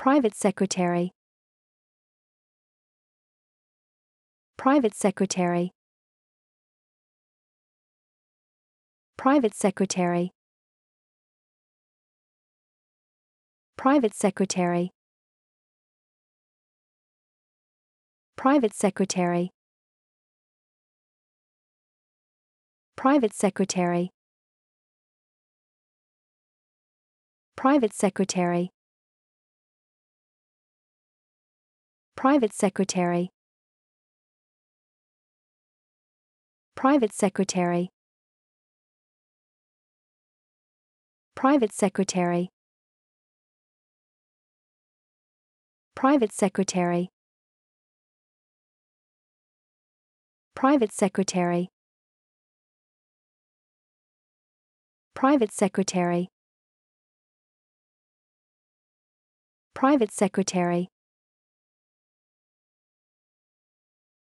Private secretary. Private secretary. Private secretary. Private secretary. Private secretary. Private secretary. Private secretary. Private secretary. Private secretary. Private secretary. Private secretary. Private secretary. Private secretary. Private secretary.